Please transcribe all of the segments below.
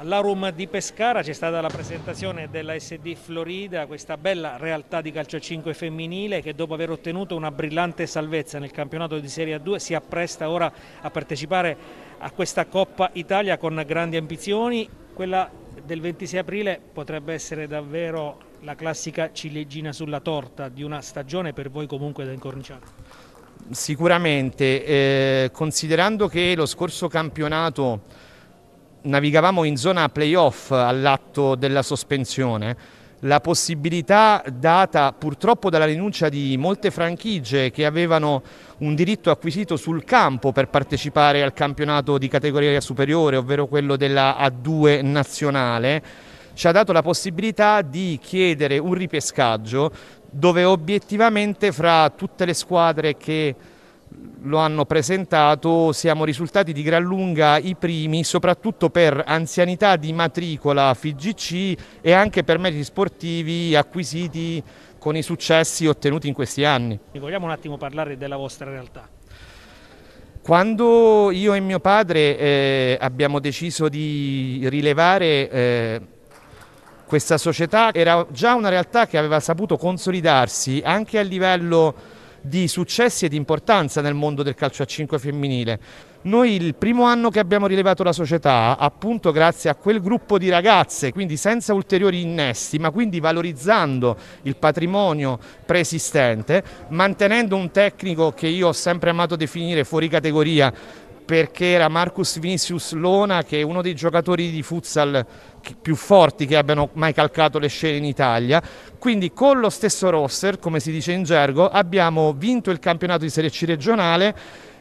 All'Arum di Pescara c'è stata la presentazione della SD Florida, questa bella realtà di calcio a 5 femminile che dopo aver ottenuto una brillante salvezza nel campionato di Serie A2 si appresta ora a partecipare a questa Coppa Italia con grandi ambizioni. Quella del 26 aprile potrebbe essere davvero la classica ciliegina sulla torta di una stagione per voi comunque da incorniciare. Sicuramente, eh, considerando che lo scorso campionato navigavamo in zona playoff all'atto della sospensione, la possibilità data purtroppo dalla rinuncia di molte franchigie che avevano un diritto acquisito sul campo per partecipare al campionato di categoria superiore, ovvero quello della A2 nazionale, ci ha dato la possibilità di chiedere un ripescaggio dove obiettivamente fra tutte le squadre che lo hanno presentato, siamo risultati di gran lunga i primi, soprattutto per anzianità di matricola FIGC e anche per meriti sportivi acquisiti con i successi ottenuti in questi anni. Vogliamo un attimo parlare della vostra realtà? Quando io e mio padre eh, abbiamo deciso di rilevare eh, questa società era già una realtà che aveva saputo consolidarsi anche a livello di successi e di importanza nel mondo del calcio a 5 femminile. Noi il primo anno che abbiamo rilevato la società, appunto grazie a quel gruppo di ragazze, quindi senza ulteriori innesti, ma quindi valorizzando il patrimonio preesistente, mantenendo un tecnico che io ho sempre amato definire fuori categoria, perché era Marcus Vinicius Lona che è uno dei giocatori di futsal più forti che abbiano mai calcato le scene in Italia. Quindi con lo stesso roster, come si dice in gergo, abbiamo vinto il campionato di Serie C regionale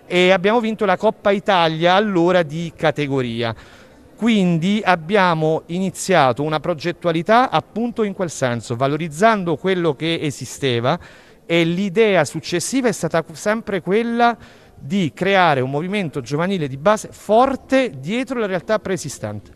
e abbiamo vinto la Coppa Italia allora di categoria. Quindi abbiamo iniziato una progettualità appunto in quel senso, valorizzando quello che esisteva e l'idea successiva è stata sempre quella di creare un movimento giovanile di base forte dietro la realtà preesistente.